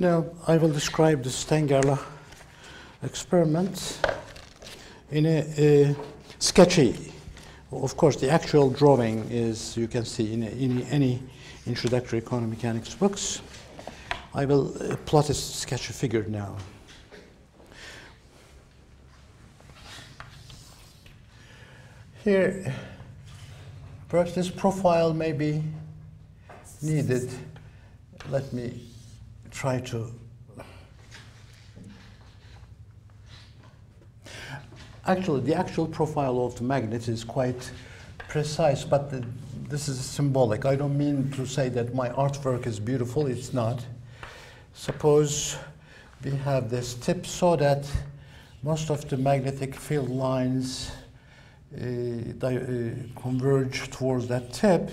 Now, I will describe the Stern-Gerlach experiment in a, a, sketchy. Of course, the actual drawing is, you can see in, a, in any introductory quantum mechanics books. I will uh, plot a sketchy figure now. Here, perhaps this profile may be needed. Let me try to Actually, the actual profile of the magnet is quite precise, but the, this is symbolic. I don't mean to say that my artwork is beautiful, it's not. Suppose we have this tip so that most of the magnetic field lines uh, uh, converge towards that tip.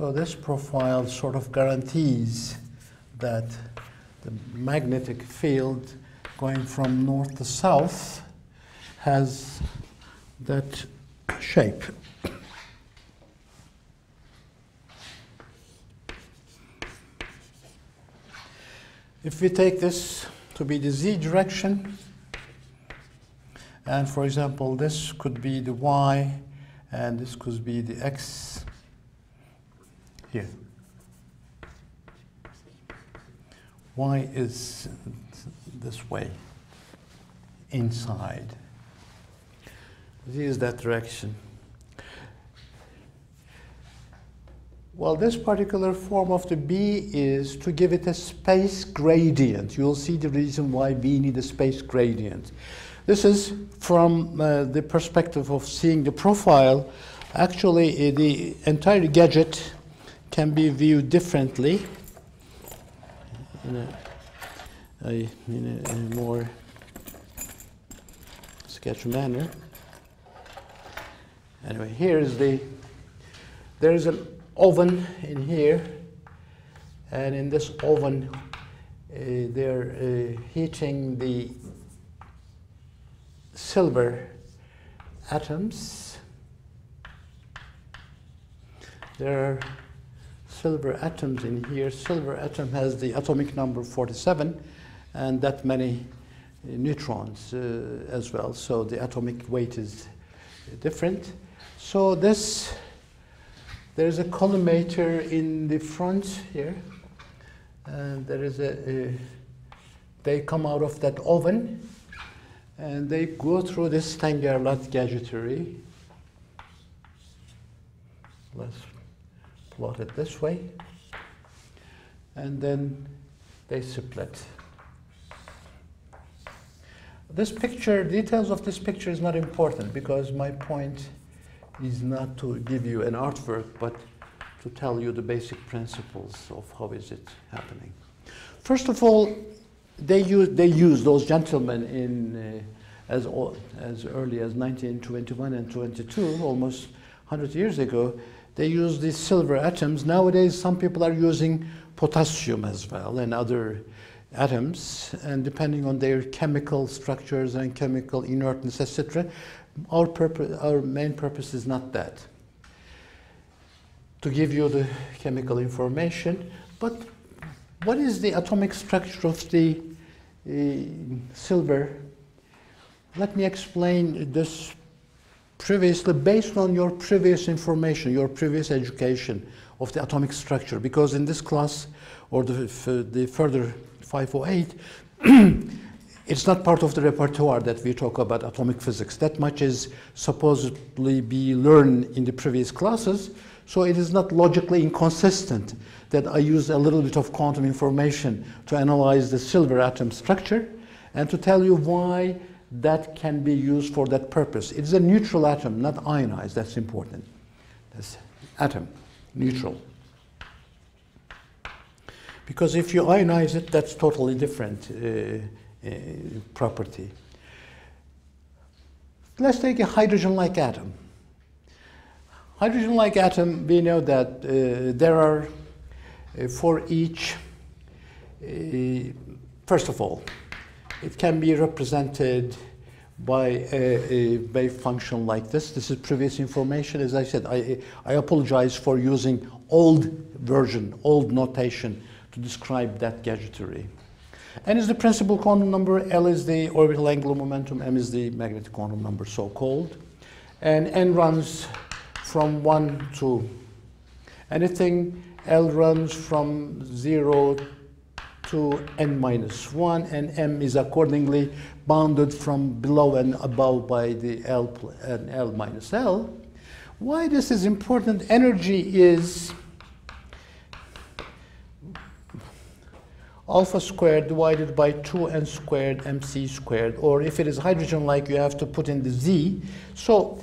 So this profile sort of guarantees that the magnetic field going from north to south has that shape. If we take this to be the z direction, and for example, this could be the y, and this could be the x here. y is this way, inside. Z is that direction. Well, this particular form of the B is to give it a space gradient. You'll see the reason why we need a space gradient. This is from uh, the perspective of seeing the profile. Actually, uh, the entire gadget can be viewed differently in a, a, in a, in a more sketch manner. Anyway, here's the, there's an oven in here, and in this oven, uh, they're uh, heating the silver atoms. There are silver atoms in here. Silver atom has the atomic number 47 and that many uh, neutrons uh, as well. So the atomic weight is different. So this, there's a collimator in the front here. And there is a, a, they come out of that oven and they go through this Stern-Gerlach gadgetry. Let's plot it this way, and then they split. This picture, details of this picture is not important because my point is not to give you an artwork, but to tell you the basic principles of how is it happening. First of all, they use, they use those gentlemen in uh, as, as early as 1921 and 22, almost 100 years ago, they use these silver atoms. Nowadays, some people are using potassium as well and other atoms, and depending on their chemical structures and chemical inertness, etc., our, purpose, our main purpose is not that. To give you the chemical information, but what is the atomic structure of the uh, silver? Let me explain this previously based on your previous information, your previous education of the atomic structure, because in this class or the, the further 508, it's not part of the repertoire that we talk about atomic physics. That much is supposedly be learned in the previous classes, so it is not logically inconsistent that I use a little bit of quantum information to analyze the silver atom structure and to tell you why that can be used for that purpose. It is a neutral atom, not ionized. That's important. That's atom, neutral. Because if you ionize it, that's totally different uh, uh, property. Let's take a hydrogen-like atom. Hydrogen-like atom, we know that uh, there are, uh, for each, uh, first of all, it can be represented by a, a, wave function like this. This is previous information. As I said, I, I apologize for using old version, old notation to describe that gadgetry. N is the principal quantum number, L is the orbital angular momentum, M is the magnetic quantum number, so-called. And N runs from 1 to anything. L runs from 0 to n minus 1, and m is accordingly bounded from below and above by the L and L minus L. Why this is important, energy is alpha squared divided by 2n squared mc squared, or if it is hydrogen-like, you have to put in the z. So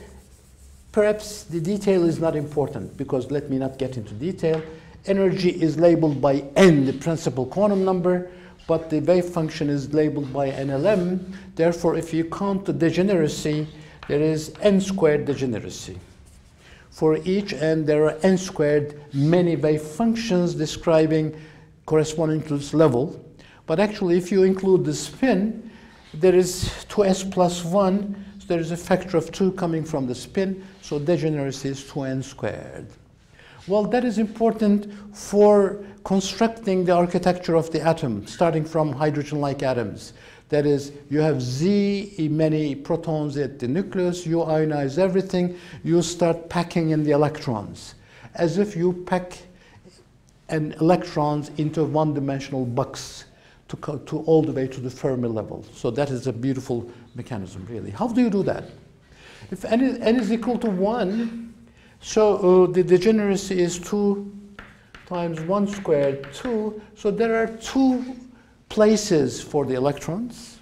perhaps the detail is not important, because let me not get into detail energy is labeled by n, the principal quantum number, but the wave function is labeled by NLM. Therefore, if you count the degeneracy, there is n squared degeneracy. For each n, there are n squared many wave functions describing corresponding to this level. But actually, if you include the spin, there is 2s plus 1, so there is a factor of 2 coming from the spin, so degeneracy is 2n squared. Well, that is important for constructing the architecture of the atom, starting from hydrogen-like atoms. That is, you have Z many protons at the nucleus, you ionize everything, you start packing in the electrons, as if you pack an electrons into a one-dimensional box to, to all the way to the Fermi level. So that is a beautiful mechanism, really. How do you do that? If n, n is equal to 1, so uh, the degeneracy is 2 times 1 squared, 2. So there are two places for the electrons.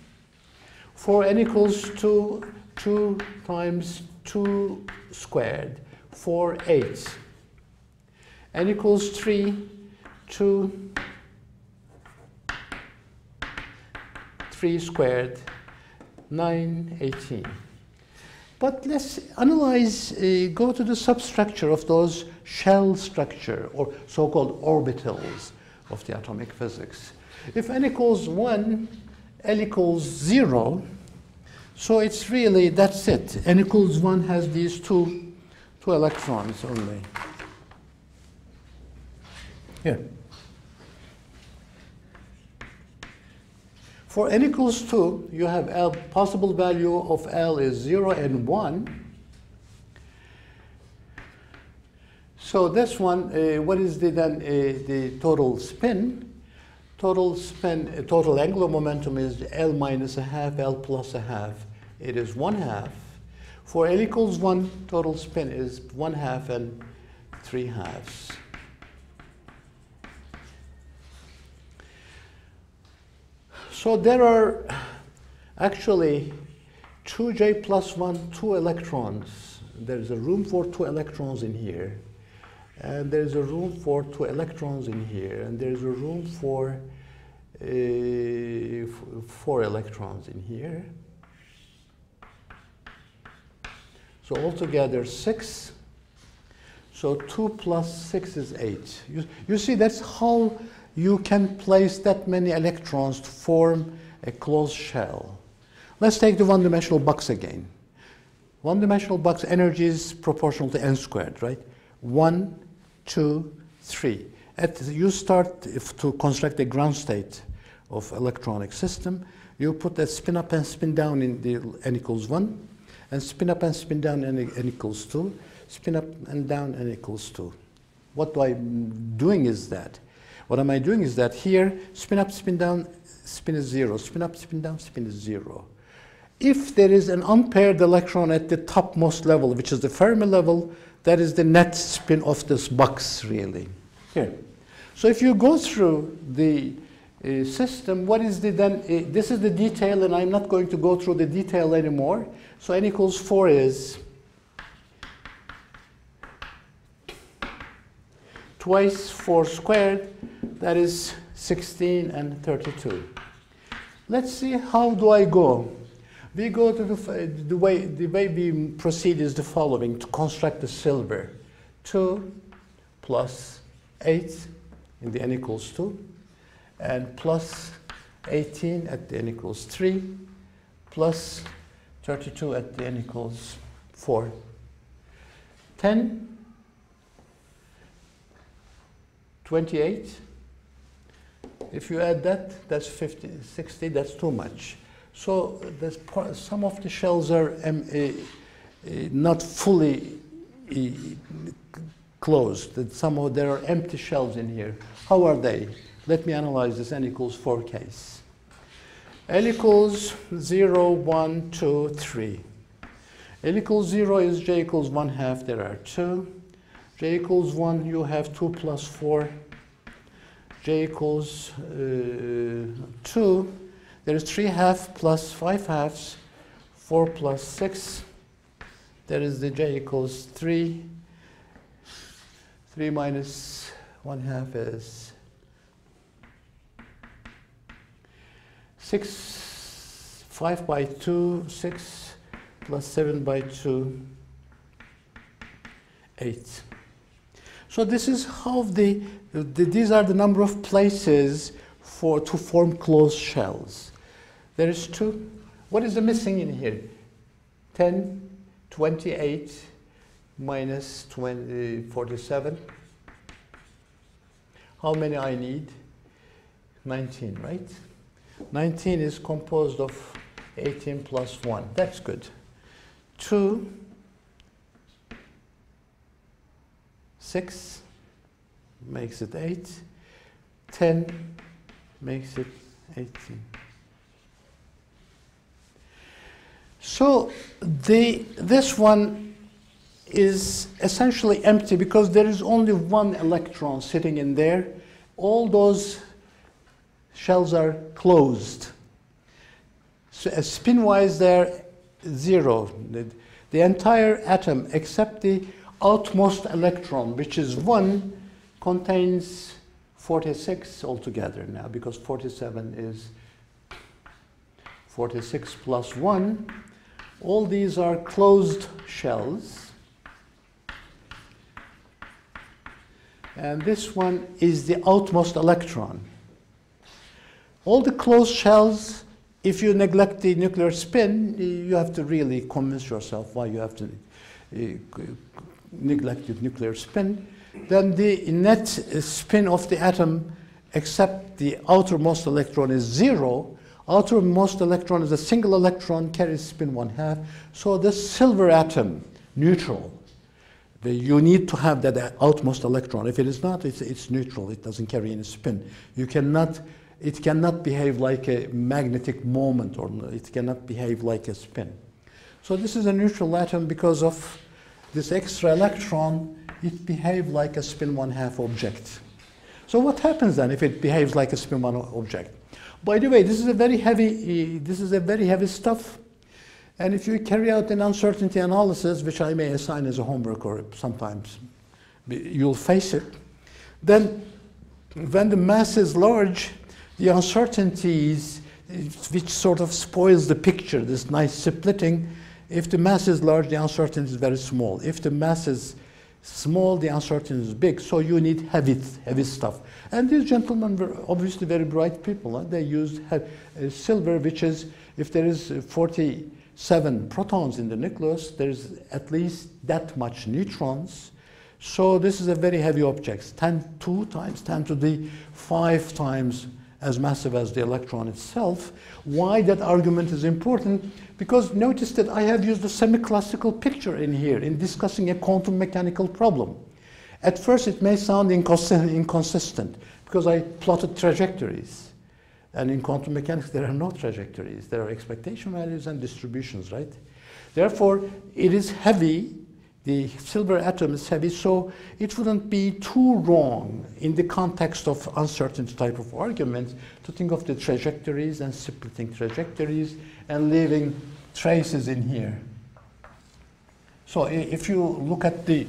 For n equals 2, 2 times 2 squared, 4, 8. n equals 3, 2, 3 squared, 9, 18. But let's analyze, uh, go to the substructure of those shell structure or so-called orbitals of the atomic physics. If n equals 1, L equals 0, so it's really, that's it. n equals 1 has these two, two electrons only. Here. For n equals 2, you have L, possible value of L is 0 and 1. So this one, uh, what is the, then uh, the total spin? Total spin, uh, total angular momentum is L minus a half, L plus a half. It is 1 half. For L equals 1, total spin is 1 half and 3 halves. So there are actually 2j plus 1, two electrons. There's a room for two electrons in here. And there's a room for two electrons in here. And there's a room for uh, four electrons in here. So altogether six. So 2 plus 6 is 8. You, you see, that's how you can place that many electrons to form a closed shell. Let's take the one-dimensional box again. One-dimensional box energy is proportional to n squared, right? One, two, three. At, you start if, to construct a ground state of electronic system. You put that spin up and spin down in the n equals one, and spin up and spin down n, n equals two, spin up and down n equals two. What I'm doing is that what am I doing is that here, spin up, spin down, spin is zero. Spin up, spin down, spin is zero. If there is an unpaired electron at the topmost level, which is the Fermi level, that is the net spin of this box, really. Here. So if you go through the uh, system, what is the then, uh, this is the detail, and I'm not going to go through the detail anymore. So n equals 4 is twice 4 squared, that is 16 and 32. Let's see how do I go. We go to the, the way the way we proceed is the following to construct the silver. 2 plus 8 in the n equals 2 and plus 18 at the n equals 3 plus 32 at the n equals 4. 10, 28. If you add that, that's 50, 60, that's too much. So some of the shells are um, uh, uh, not fully uh, closed. Some of, there are empty shells in here. How are they? Let me analyze this n equals 4 case. L equals 0, 1, 2, 3. L equals 0 is j equals 1 half, there are 2. J equals 1, you have 2 plus 4. j equals uh, 2, there is 3 half plus 5 halves, 4 plus 6. There is the j equals 3. 3 minus 1 half is 6, 5 by 2, 6 plus 7 by 2, 8. So this is how the, the, these are the number of places for to form closed shells. There is 2. What is the missing in here? 10, 28 minus 20, 47. How many I need? 19, right? 19 is composed of 18 plus 1. That's good. 2, 6 makes it 8. 10 makes it 18. So the, this one is essentially empty because there is only one electron sitting in there. All those shells are closed. So spin-wise, they're zero. The, the entire atom, except the outmost electron, which is one, contains 46 altogether now, because 47 is 46 plus 1. All these are closed shells. And this one is the outmost electron. All the closed shells, if you neglect the nuclear spin, you have to really convince yourself why you have to uh, neglect the nuclear spin. Then the net spin of the atom, except the outermost electron, is zero. Outermost electron is a single electron, carries spin one half. So the silver atom, neutral, the, you need to have that outmost electron. If it is not, it's, it's neutral. It doesn't carry any spin. You cannot it cannot behave like a magnetic moment or it cannot behave like a spin. So this is a neutral atom because of this extra electron, it behaves like a spin one half object. So what happens then if it behaves like a spin one object? By the way, this is a very heavy, uh, this is a very heavy stuff. And if you carry out an uncertainty analysis, which I may assign as a homework or sometimes you'll face it, then when the mass is large, the uncertainties which sort of spoils the picture, this nice splitting. If the mass is large, the uncertainty is very small. If the mass is small, the uncertainty is big. So you need heavy, heavy stuff. And these gentlemen were obviously very bright people. Huh? They used uh, silver, which is, if there is 47 protons in the nucleus, there's at least that much neutrons. So this is a very heavy object, 10, 2 times 10 to the 5 times as massive as the electron itself. Why that argument is important? Because notice that I have used a semi-classical picture in here in discussing a quantum mechanical problem. At first it may sound inconsistent because I plotted trajectories. And in quantum mechanics there are no trajectories. There are expectation values and distributions, right? Therefore, it is heavy the silver atom is heavy, so it wouldn't be too wrong in the context of uncertain type of arguments to think of the trajectories and splitting trajectories and leaving traces in here. So if you look at the,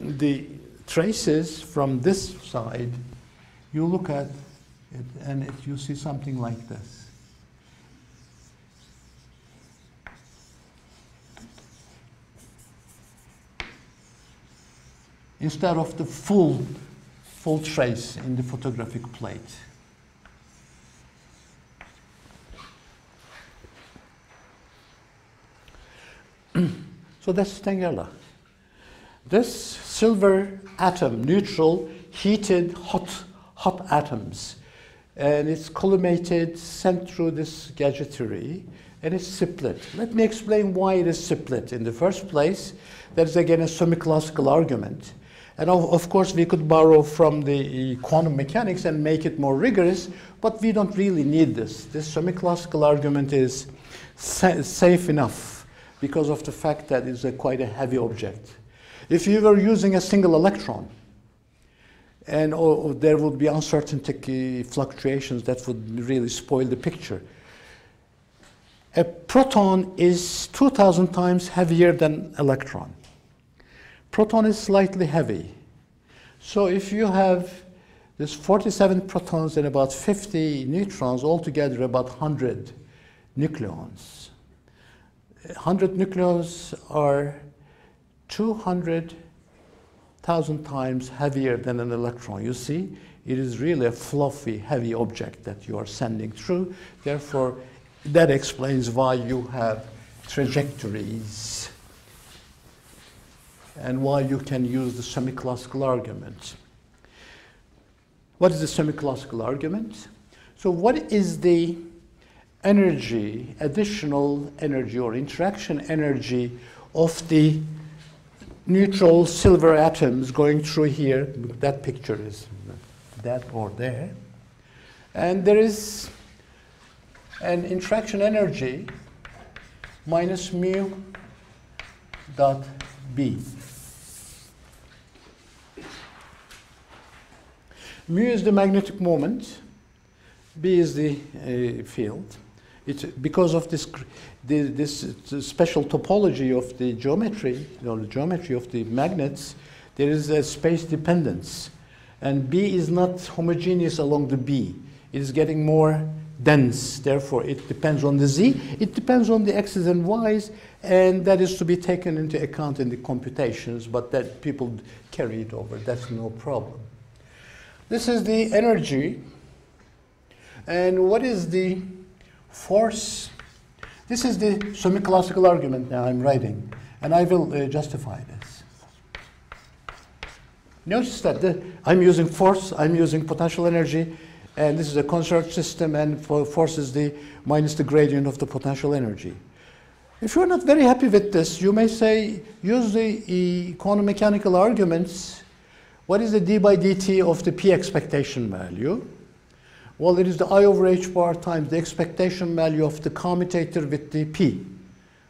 the traces from this side, you look at it and it, you see something like this. instead of the full, full trace in the photographic plate. So that's Stern-Gerlach. This silver atom, neutral, heated, hot, hot atoms, and it's collimated, sent through this gadgetry, and it's split. Let me explain why it is split. In the first place, that is again a semi-classical argument. And of, of, course, we could borrow from the quantum mechanics and make it more rigorous, but we don't really need this. This semi-classical argument is sa safe enough because of the fact that it's a quite a heavy object. If you were using a single electron, and or, there would be uncertainty fluctuations that would really spoil the picture. A proton is 2,000 times heavier than electron. Proton is slightly heavy. So if you have this 47 protons and about 50 neutrons, altogether about 100 nucleons. 100 nucleons are 200,000 times heavier than an electron. You see, it is really a fluffy, heavy object that you are sending through. Therefore, that explains why you have trajectories and why you can use the semi-classical argument. What is the semi-classical argument? So what is the energy, additional energy or interaction energy of the neutral silver atoms going through here. That picture is that or there. And there is an interaction energy minus mu dot B. Mu is the magnetic moment, B is the uh, field. It's because of this, this special topology of the geometry, know, the geometry of the magnets, there is a space dependence. And B is not homogeneous along the B. It is getting more dense. Therefore, it depends on the Z. It depends on the X's and Y's. And that is to be taken into account in the computations, but that people carry it over. That's no problem. This is the energy. And what is the force. This is the semi-classical argument now I'm writing, and I will uh, justify this. Notice that the, I'm using force, I'm using potential energy, and this is a conserved system, and force is the minus the gradient of the potential energy. If you're not very happy with this, you may say, use the quantum mechanical arguments. What is the d by dt of the p expectation value? Well, it is the I over h bar times the expectation value of the commutator with the p.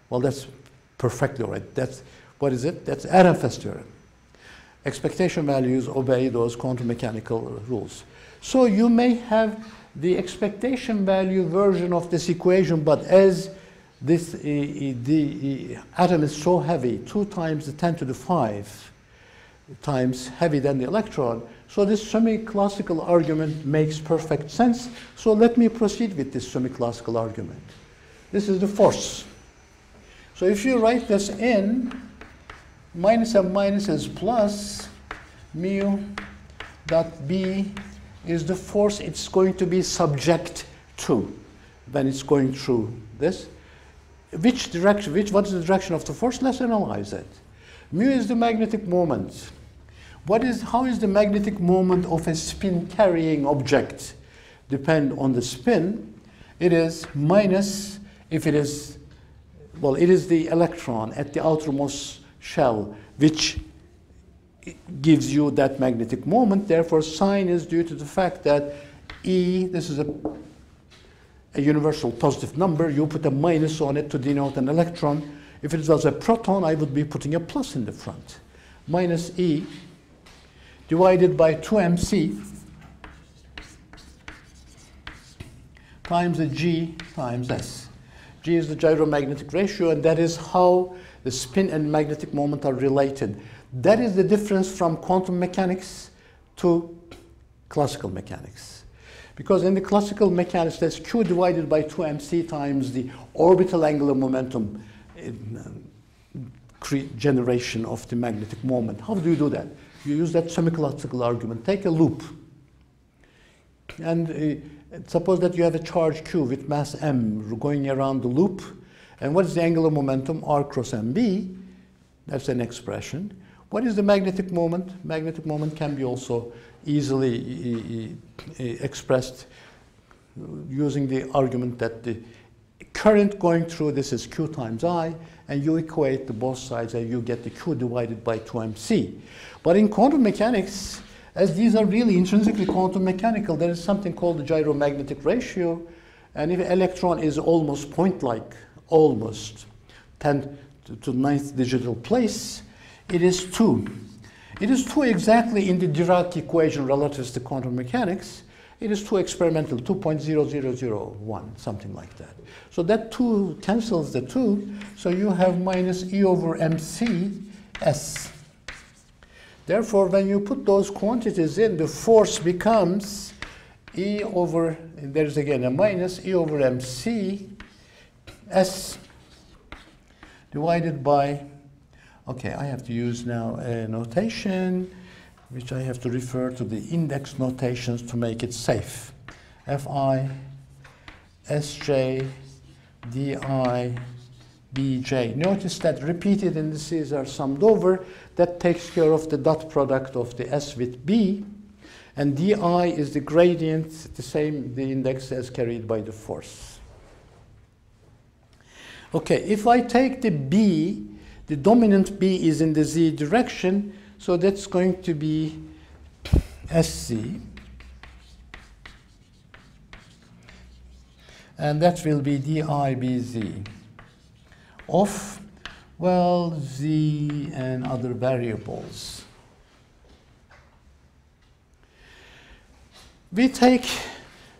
Well, that's perfectly right. That's, what is it? That's Ehrenfest theorem. Expectation values obey those quantum mechanical rules. So you may have the expectation value version of this equation, but as this uh, the uh, atom is so heavy, 2 times the 10 to the 5 times heavy than the electron, so this semi-classical argument makes perfect sense. So let me proceed with this semi-classical argument. This is the force. So if you write this in, minus and minus is plus, mu dot b is the force it's going to be subject to when it's going through this. Which direction, which, what is the direction of the force? Let's analyze it. Mu is the magnetic moment. What is, how is the magnetic moment of a spin carrying object depend on the spin? It is minus, if it is, well, it is the electron at the outermost shell, which gives you that magnetic moment. Therefore, sign is due to the fact that E, this is a, a universal positive number. You put a minus on it to denote an electron. If it was a proton, I would be putting a plus in the front. Minus E divided by 2mc times the g times s. g is the gyromagnetic ratio, and that is how the spin and magnetic moment are related. That is the difference from quantum mechanics to classical mechanics. Because in the classical mechanics, that's q divided by 2mc times the orbital angular momentum uh, generation of the magnetic moment. How do you do that? You use that semi-classical argument. Take a loop. And uh, suppose that you have a charge q with mass m going around the loop. And what is the angular momentum? r cross mb. That's an expression. What is the magnetic moment? Magnetic moment can be also easily expressed using the argument that the current going through this is Q times I, and you equate the both sides and you get the Q divided by 2mc. But in quantum mechanics, as these are really intrinsically quantum mechanical, there is something called the gyromagnetic ratio, and if electron is almost point-like, almost 10 to ninth digital place, it is 2. It is 2 exactly in the Dirac equation relative to quantum mechanics. It is 2 experimental, 2.0001, something like that. So that 2 cancels the 2, so you have minus E over mc s. Therefore, when you put those quantities in, the force becomes E over, there's again a minus E over mc s divided by, okay, I have to use now a notation which I have to refer to the index notations to make it safe. Fi, Sj, Di, Bj. Notice that repeated indices are summed over. That takes care of the dot product of the S with B. And di is the gradient, the same, the index as carried by the force. Okay, if I take the B, the dominant B is in the z direction, so that's going to be SC. And that will be DIBZ of, well, Z and other variables. We take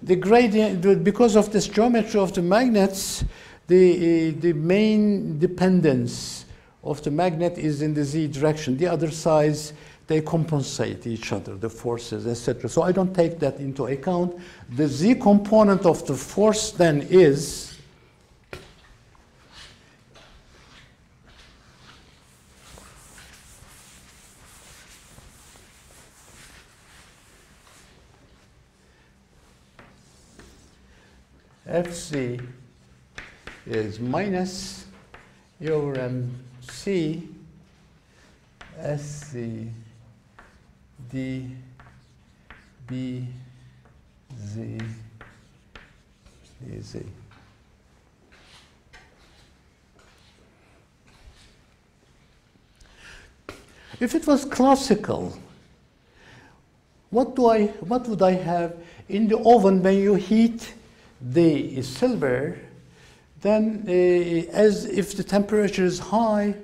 the gradient, because of this geometry of the magnets, the, eh, the main dependence of the magnet is in the z direction. The other sides, they compensate each other, the forces, etc. So I don't take that into account. The z component of the force then is Fc is minus E over mc Sc D B Z Z. If it was classical, what do I what would I have in the oven when you heat the silver then uh, as if the temperature is high,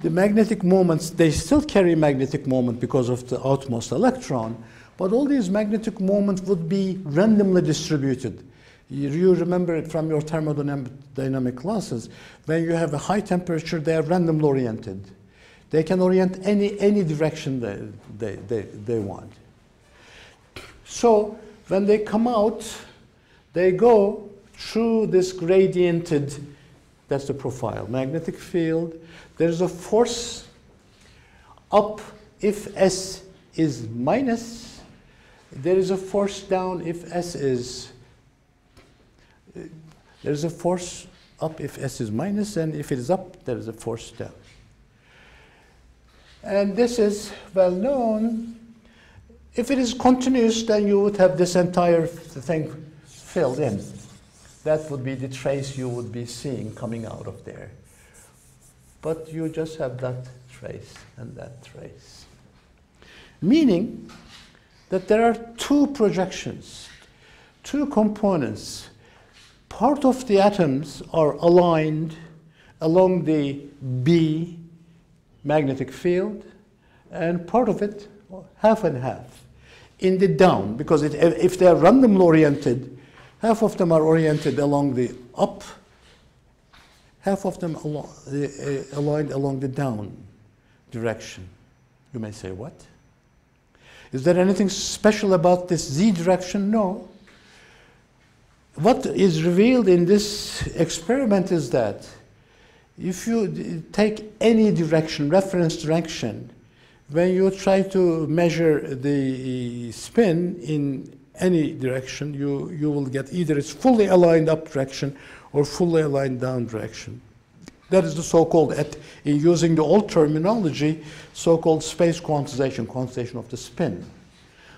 the magnetic moments, they still carry magnetic moment because of the outmost electron, but all these magnetic moments would be randomly distributed. You, remember it from your thermodynamic classes. When you have a high temperature, they are randomly oriented. They can orient any, any direction they, they, they, they want. So when they come out, they go through this gradiented, that's the profile, magnetic field. There's a force up if S is minus. There is a force down if S is, there's a force up if S is minus, and if it is up, there is a force down. And this is well known. If it is continuous, then you would have this entire thing filled in that would be the trace you would be seeing coming out of there. But you just have that trace and that trace. Meaning that there are two projections, two components. Part of the atoms are aligned along the B magnetic field, and part of it, half and half, in the down, because it, if they are randomly oriented, Half of them are oriented along the up, half of them along, uh, aligned along the down direction. You may say, what? Is there anything special about this z direction? No. What is revealed in this experiment is that if you take any direction, reference direction, when you try to measure the spin in any direction, you, you will get either it's fully aligned up direction or fully aligned down direction. That is the so-called, in using the old terminology, so-called space quantization, quantization of the spin.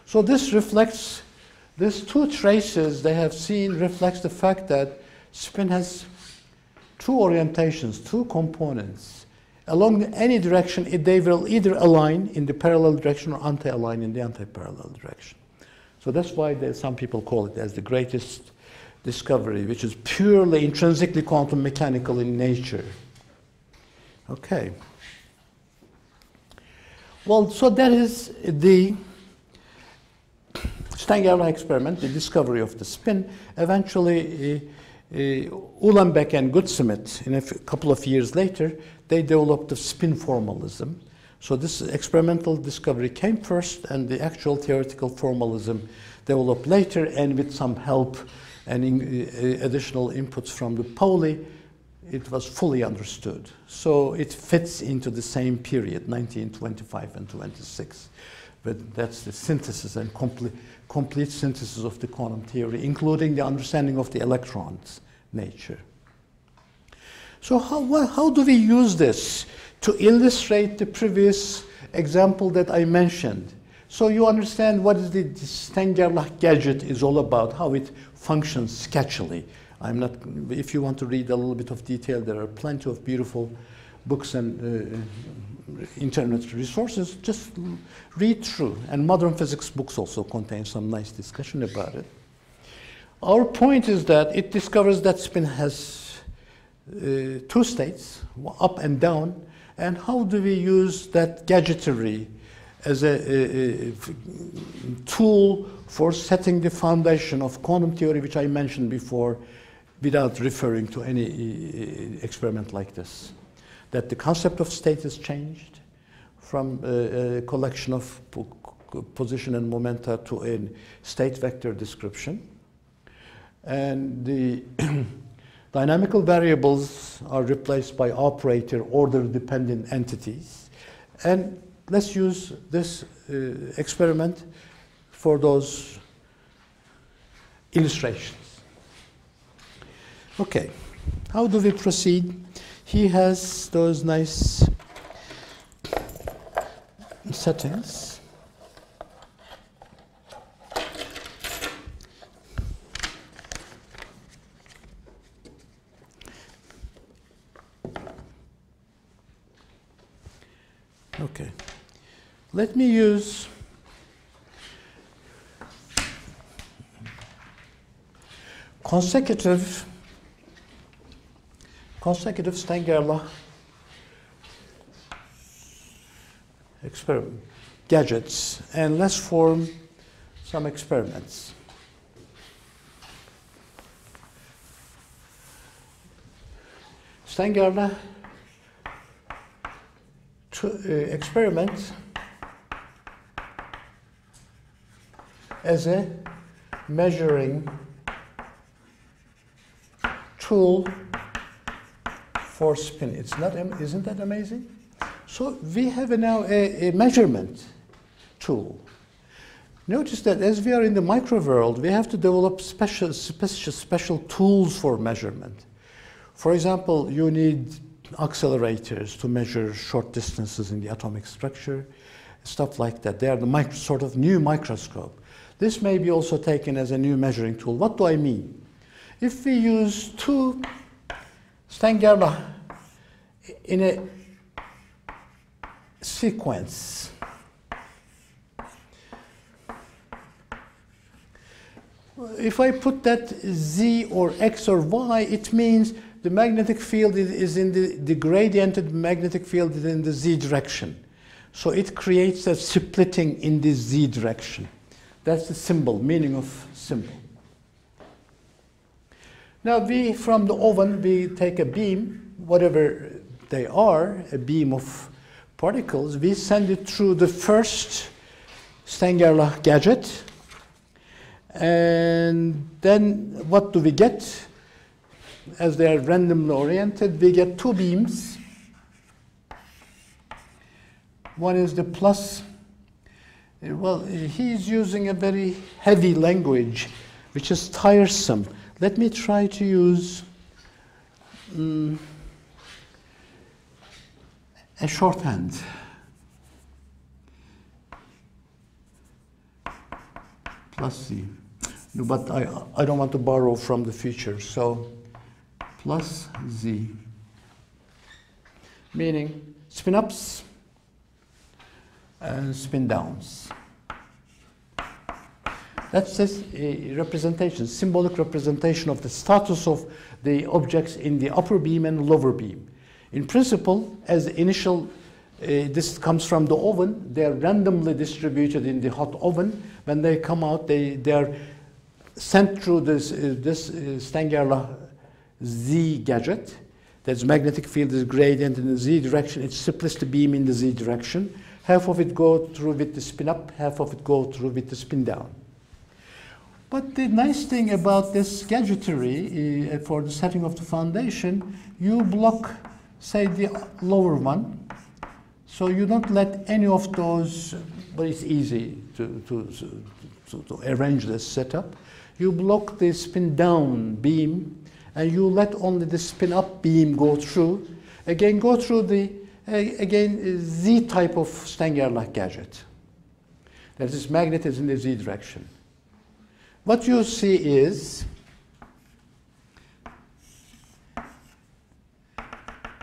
So this reflects, these two traces they have seen reflects the fact that spin has two orientations, two components. Along any direction, it, they will either align in the parallel direction or anti-align in the anti-parallel direction. So that's why some people call it as the greatest discovery, which is purely intrinsically quantum mechanical in nature. Okay. Well, so that is the Stern-Gerlach experiment, the discovery of the spin. Eventually, uh, uh, Uhlenbeck and Goudsmit, in a couple of years later, they developed the spin formalism. So this experimental discovery came first, and the actual theoretical formalism developed later, and with some help and in, uh, additional inputs from the Pauli, it was fully understood. So it fits into the same period, 1925 and 26. But that's the synthesis and complete, complete synthesis of the quantum theory, including the understanding of the electron's nature. So how, how do we use this to illustrate the previous example that I mentioned? So you understand what is the Stern-Gerlach gadget is all about, how it functions sketchily. I'm not, if you want to read a little bit of detail, there are plenty of beautiful books and uh, internet resources. Just read through. And modern physics books also contain some nice discussion about it. Our point is that it discovers that spin has two states, up and down, and how do we use that gadgetry as a, a, a, tool for setting the foundation of quantum theory, which I mentioned before, without referring to any uh, experiment like this. That the concept of state is changed from a, a collection of position and momenta to a state vector description. And the dynamical variables are replaced by operator order dependent entities. And let's use this uh, experiment for those illustrations. Okay, how do we proceed? He has those nice settings. Okay. Let me use consecutive consecutive Stern-Gerlach experiment gadgets and let's form some experiments. Stern-Gerlach uh, experiment as a measuring tool for spin. It's not, isn't that amazing? So we have now a, a measurement tool. Notice that as we are in the micro world, we have to develop special, special, special tools for measurement. For example, you need accelerators to measure short distances in the atomic structure, stuff like that. They are the micro, sort of new microscope. This may be also taken as a new measuring tool. What do I mean? If we use two Stern-Gerlach in a sequence, if I put that z or x or y, it means the magnetic field is in the, the gradiented magnetic field is in the z direction. So it creates a splitting in the z direction. That's the symbol, meaning of symbol. Now we, from the oven, we take a beam, whatever they are, a beam of particles, we send it through the first Stern-Gerlach gadget. And then what do we get? As they are randomly oriented, we get two beams. One is the plus well, he's using a very heavy language, which is tiresome. Let me try to use um, a shorthand. Plus z. No, but I, I don't want to borrow from the future, so plus z. Meaning spin ups and spin downs. That's a representation, symbolic representation of the status of the objects in the upper beam and lower beam. In principle, as initial, uh, this comes from the oven, they're randomly distributed in the hot oven. When they come out, they, they're sent through this, uh, this uh, Z gadget. That's magnetic field is gradient in the Z direction. It splits the beam in the Z direction. Half of it go through with the spin up, half of it go through with the spin down. But the nice thing about this gadgetry uh, for the setting of the foundation, you block, say, the lower one. So you don't let any of those, but it's easy to, to, to, to arrange this setup. You block the spin down beam and you let only the spin up beam go through. Again, go through the, again, Z type of Stern-Gerlach gadget. That is magnet is in the Z direction. What you see is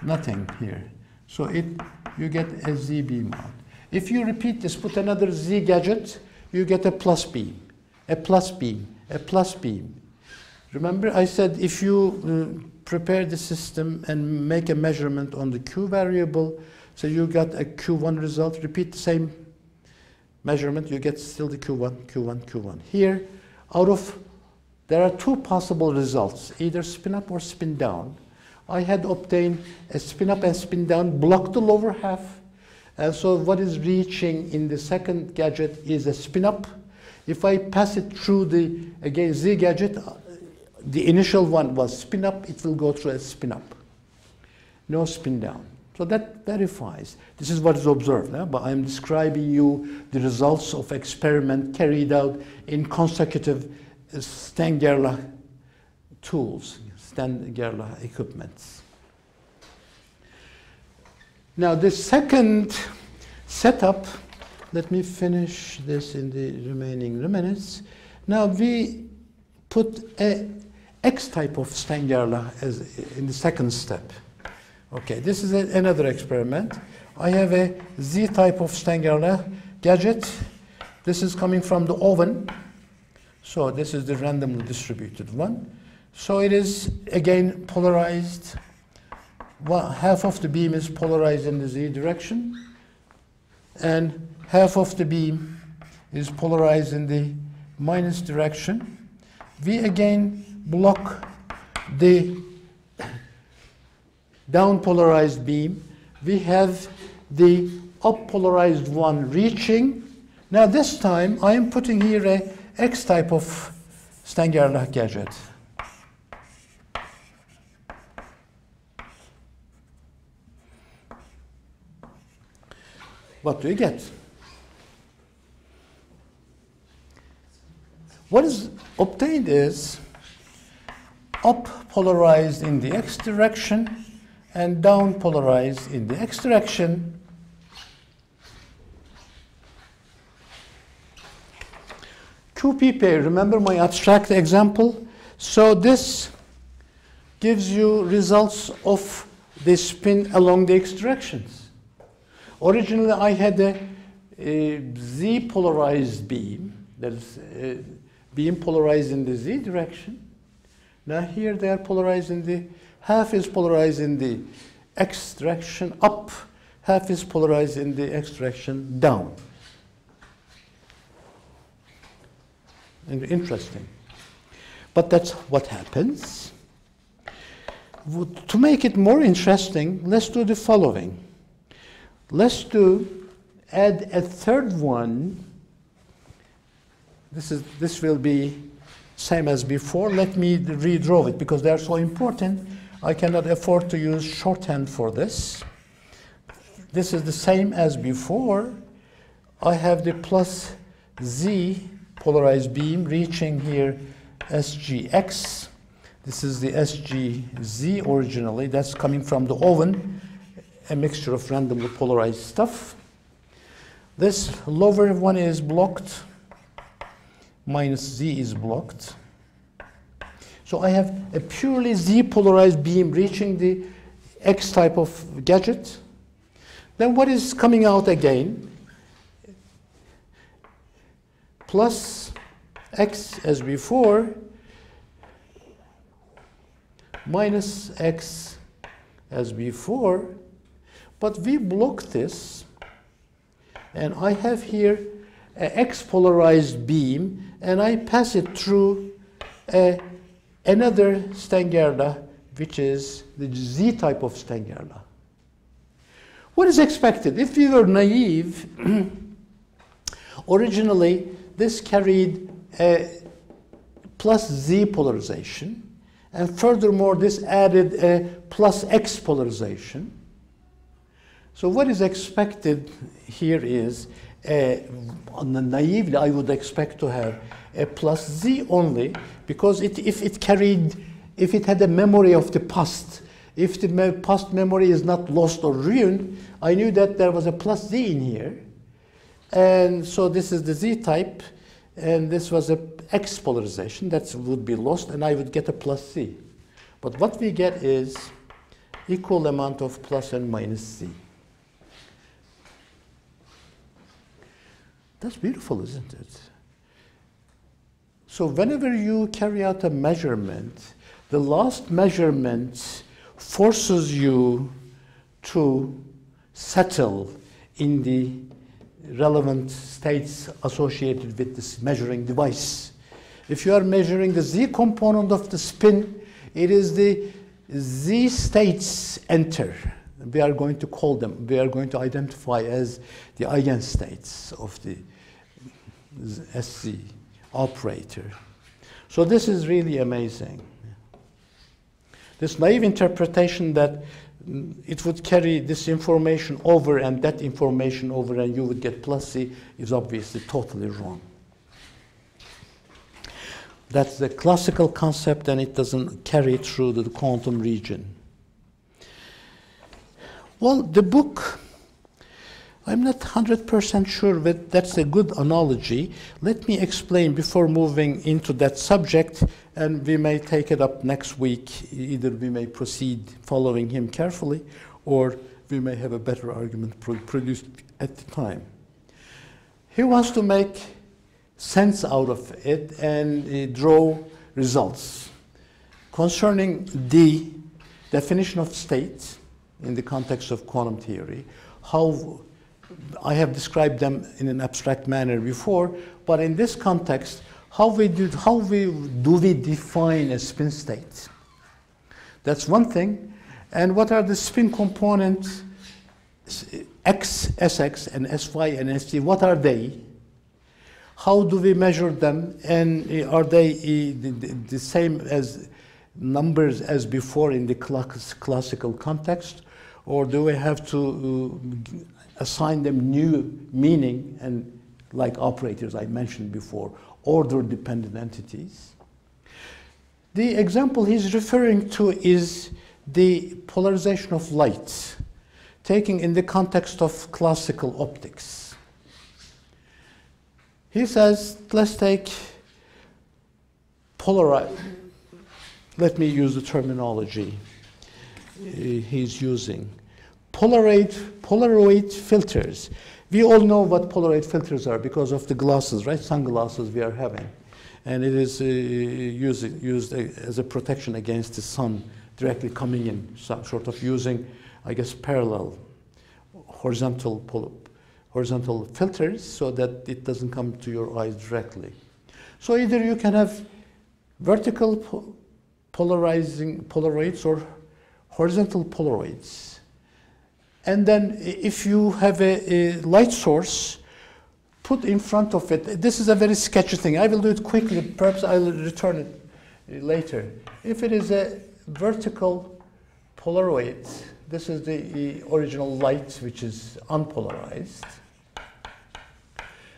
nothing here. So it, you get a Z beam out. If you repeat this, put another Z gadget, you get a plus beam, a plus beam, a plus beam. Remember I said if you uh, prepare the system and make a measurement on the Q variable, so you got a Q1 result, repeat the same measurement, you get still the Q1, Q1, Q1. Here, out of, there are two possible results, either spin up or spin down. I had obtained a spin up and spin down, block the lower half. And so what is reaching in the second gadget is a spin up. If I pass it through the, again, Z gadget, the initial one was spin up, it will go through a spin up. No spin down. So that verifies. This is what is observed, eh? but I'm describing you the results of experiment carried out in consecutive uh, Stern-Gerlach tools, Stern-Gerlach equipments. Now the second setup, let me finish this in the remaining minutes. Now we put a X type of Stern-Gerlach as in the second step. Okay, this is a, another experiment. I have a Z type of Stern-Gerlach gadget. This is coming from the oven. So this is the randomly distributed one. So it is again polarized. Well, half of the beam is polarized in the Z direction, and half of the beam is polarized in the minus direction. We again block the down polarized beam, we have the up polarized one reaching. Now this time I am putting here a X type of Stern-Gerlach gadget. What do you get? What is obtained is up polarized in the x direction and down polarized in the x direction. QPP, remember my abstract example? So this gives you results of the spin along the x directions. Originally I had a, a z polarized beam, that is beam polarized in the z direction. Now here they are polarized in the half is polarized in the extraction up, half is polarized in the extraction down. And interesting. But that's what happens. To make it more interesting, let's do the following. Let's do add a third one. This is this will be same as before. Let me redraw it because they are so important. I cannot afford to use shorthand for this. This is the same as before. I have the plus Z polarized beam reaching here SGX. This is the SGZ originally. That's coming from the oven. a mixture of randomly polarized stuff. This lower one is blocked, minus Z is blocked. So I have a purely Z polarized beam reaching the X type of gadget. Then what is coming out again? Plus X as before, minus X as before, but we block this, and I have here an x polarized beam, and I pass it through a, another Stern-Gerlach, which is the Z type of Stern-Gerlach. What is expected? If we were naive, originally this carried a plus Z polarization, and furthermore, this added a plus X polarization. So what is expected here is, uh, naively, I would expect to have a plus Z only, because it, if it carried, if it had a memory of the past, if the me past memory is not lost or ruined, I knew that there was a plus Z in here. And so this is the Z type, and this was a X polarization that would be lost, and I would get a plus Z. But what we get is equal amount of plus and minus Z. That's beautiful, isn't it? So whenever you carry out a measurement, the last measurement forces you to settle in the relevant states associated with this measuring device. If you are measuring the z component of the spin, it is the z states enter we are going to call them, we are going to identify as the eigenstates of the SZ operator. So this is really amazing. This naive interpretation that mm, it would carry this information over and that information over and you would get plus C is obviously totally wrong. That's the classical concept and it doesn't carry through the quantum region. Well, the book, I'm not 100% sure that that's a good analogy. Let me explain before moving into that subject, and we may take it up next week. Either we may proceed following him carefully, or we may have a better argument produced at the time. He wants to make sense out of it and uh, draw results concerning the definition of state in the context of quantum theory, how I have described them in an abstract manner before, but in this context, how we do, how we, do we define a spin state? That's one thing. And what are the spin components, x, sx, and sy, and st, what are they? How do we measure them? And are they eh, the same as numbers as before in the classical context? Or do we have to uh, assign them new meaning and like operators I mentioned before, order dependent entities? The example he's referring to is the polarization of light, taking in the context of classical optics. He says, let's take polarize. Let me use the terminology uh, he's using. Polaroid, Polaroid filters. We all know what Polaroid filters are because of the glasses, right? Sunglasses we are having. And it is uh, used, used as a protection against the sun directly coming in, sort of using, I guess, parallel horizontal, horizontal filters so that it doesn't come to your eyes directly. So either you can have vertical po polarizing Polaroids or horizontal Polaroids. And then if you have a, a, light source, put in front of it, this is a very sketchy thing. I will do it quickly, perhaps I'll return it later. If it is a vertical Polaroid, this is the original light which is unpolarized.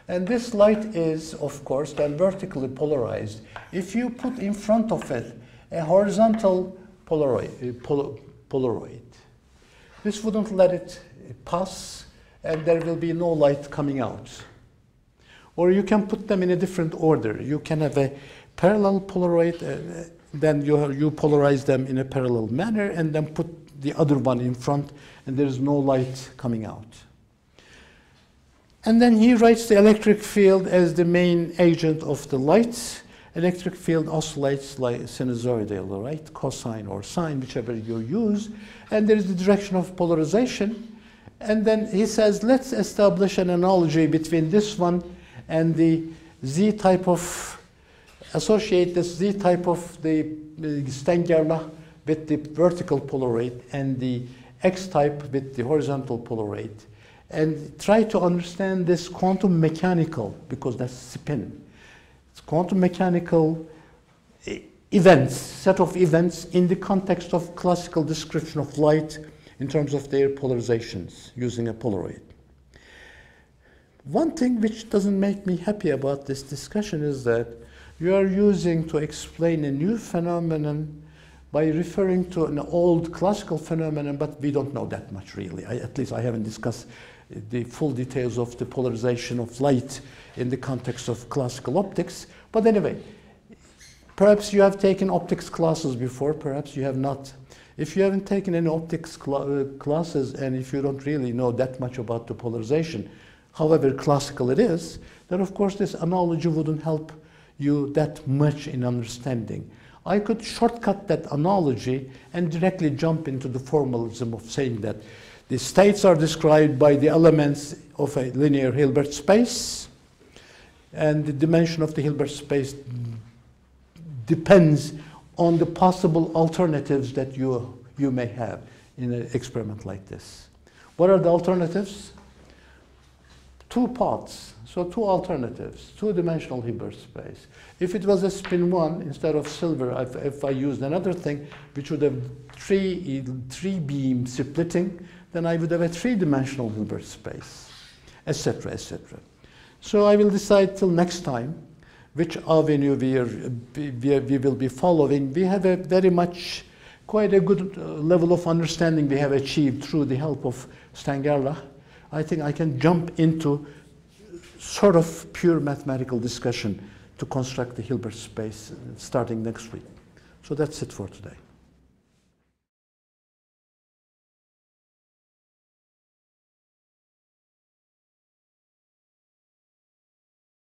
And this light is, of course, then vertically polarized. If you put in front of it a horizontal Polaroid, uh, Polaroid this wouldn't let it pass and there will be no light coming out. Or you can put them in a different order. You can have a parallel Polaroid, uh, then you, you polarize them in a parallel manner and then put the other one in front and there is no light coming out. And then he writes the electric field as the main agent of the light. Electric field oscillates like sinusoidal, right? Cosine or sine, whichever you use. And there is the direction of polarization. And then he says, let's establish an analogy between this one and the Z type of, associate this Z type of the Stern-Gerlach with the vertical Polaroid and the X type with the horizontal Polaroid and try to understand this quantum mechanical, because that's spin. Quantum mechanical eh, events, set of events in the context of classical description of light in terms of their polarizations using a Polaroid. One thing which doesn't make me happy about this discussion is that you are using to explain a new phenomenon by referring to an old classical phenomenon, but we don't know that much really. I, at least I haven't discussed the full details of the polarization of light in the context of classical optics. But anyway, perhaps you have taken optics classes before, perhaps you have not. If you haven't taken any optics cl uh, classes and if you don't really know that much about the polarization, however classical it is, then of course this analogy wouldn't help you that much in understanding. I could shortcut that analogy and directly jump into the formalism of saying that the states are described by the elements of a linear Hilbert space, and the dimension of the Hilbert space depends on the possible alternatives that you, you may have in an experiment like this. What are the alternatives? Two parts, so two alternatives, two-dimensional Hilbert space. If it was a spin one, instead of silver, if, if I used another thing, which would have three, three beam splitting, then I would have a three-dimensional Hilbert space, etc., etc. So I will decide till next time which avenue we, are, we, we will be following. We have a very much, quite a good uh, level of understanding we have achieved through the help of Stern-Gerlach. I think I can jump into sort of pure mathematical discussion to construct the Hilbert space uh, starting next week. So that's it for today.